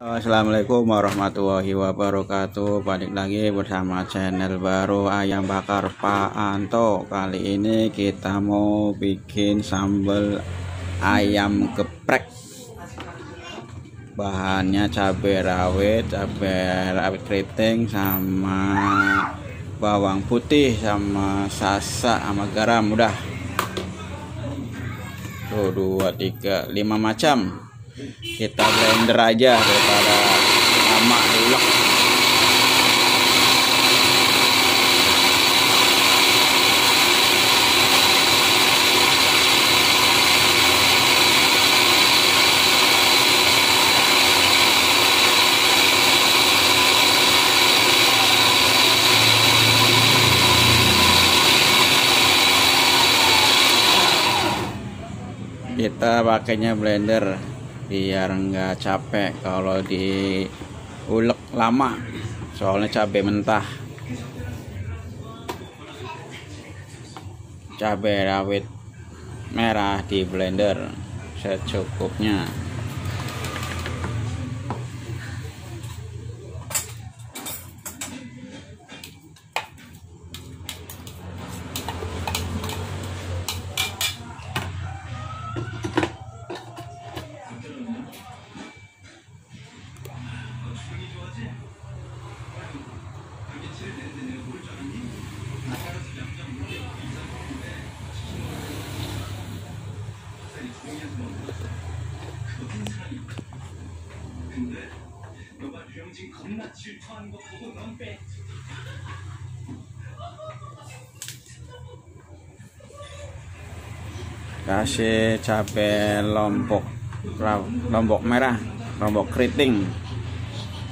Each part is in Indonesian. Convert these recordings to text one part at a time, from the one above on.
Assalamualaikum warahmatullahi wabarakatuh. Balik lagi bersama channel baru Ayam Bakar Pak Anto. Kali ini kita mau bikin sambal ayam geprek. Bahannya cabai rawit, cabai rawit keriting Sama bawang putih, sama sasak, sama garam. Udah. Tuh, dua, tiga, lima macam kita blender aja daripada lama ulek kita pakainya blender biar nggak capek kalau di ulek lama. Soalnya cabai mentah. Cabai rawit merah di blender secukupnya kasih cabai lombok lombok merah lombok keriting.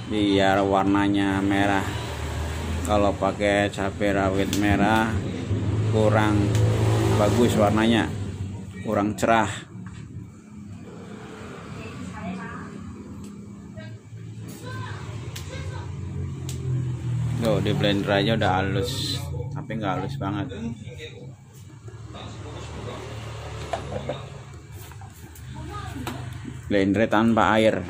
Biar warnanya merah. Kalau pakai cabai rawit merah kurang bagus warnanya. Kurang cerah Tuh di blender aja udah halus. Tapi nggak halus banget. Blender tanpa air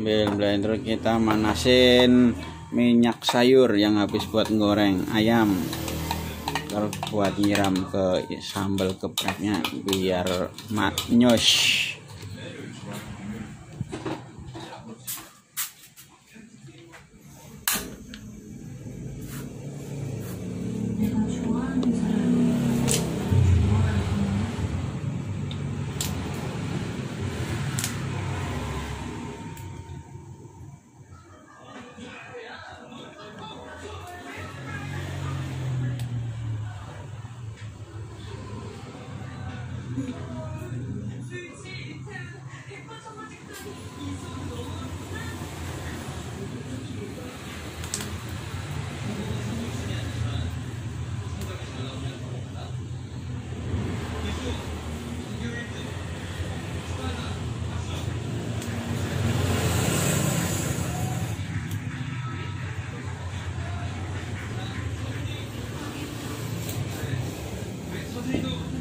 sambil blender kita manasin minyak sayur yang habis buat goreng ayam. Terus buat nyiram ke sambal gepreknya biar matnyos Посмотри, ну...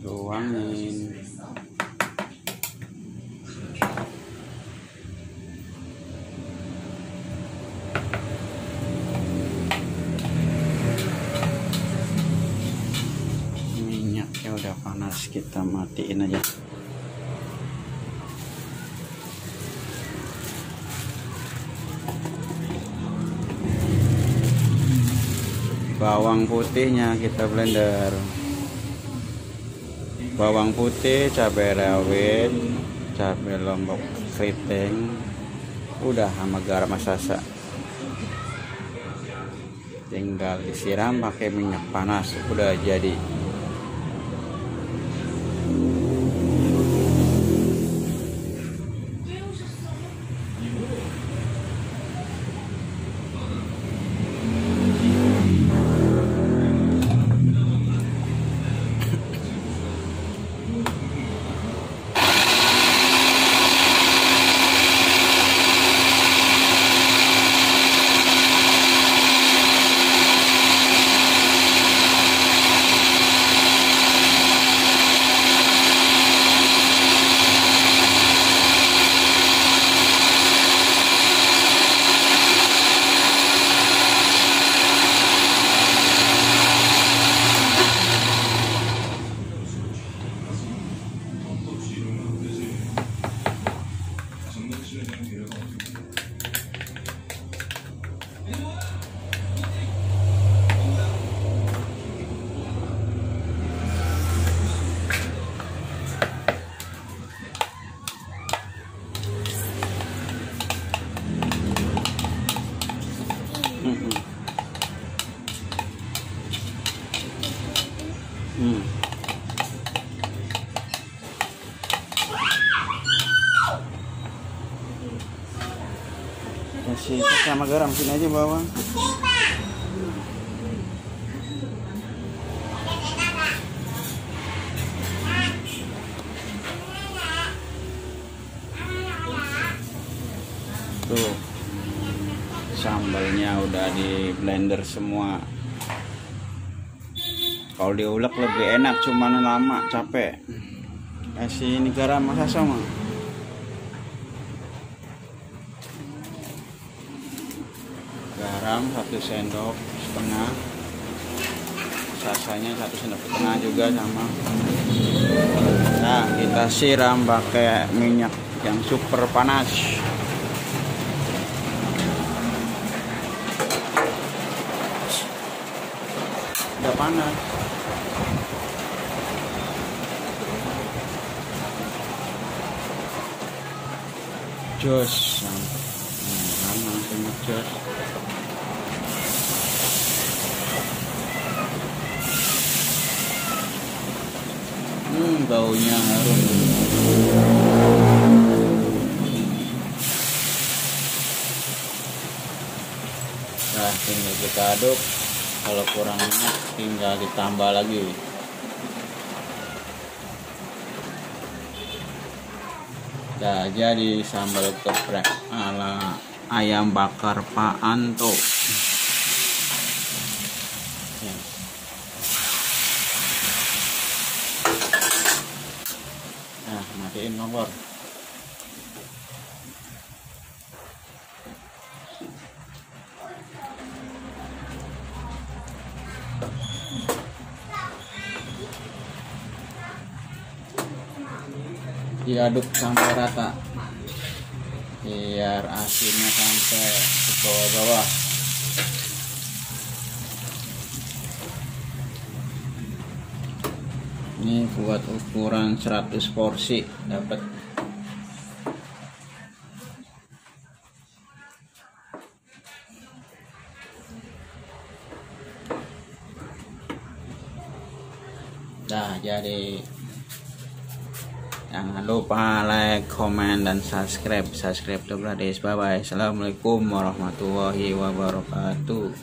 tuangin minyaknya udah panas kita matiin aja. Bawang putihnya kita blender bawang putih cabai rawit cabai lombok keriting udah sama garam masasa tinggal disiram pakai minyak panas udah jadi Hmm. Hmm. Kasih sama garam sini aja bawang. Sambalnya udah di blender semua. Kalau diulek lebih enak, cuman lama, capek. Kasih ini garam masa sama. Garam satu sendok setengah. Sasanya satu sendok setengah juga sama. Nah, kita siram pakai minyak yang super panas. Udah panas. Jos. Nah, langsung jos. Hmm, baunya harum. Nah, tinggal kita aduk. Kalau kurang minyak, tinggal ditambah lagi. Nah, jadi sambal geprek ala ayam bakar Pak Anto. Ya. Nah, matiin kompor. Diaduk sampai rata. Biar asinnya sampai ke bawah-bawah. Ini buat ukuran 100 porsi dapat. Nah, jadi Jangan lupa like, komen, dan subscribe. Subscribe to Brothers. Bye bye. Assalamualaikum warahmatullahi wabarakatuh.